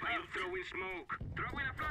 Throw in throwing smoke. Throwing a flash!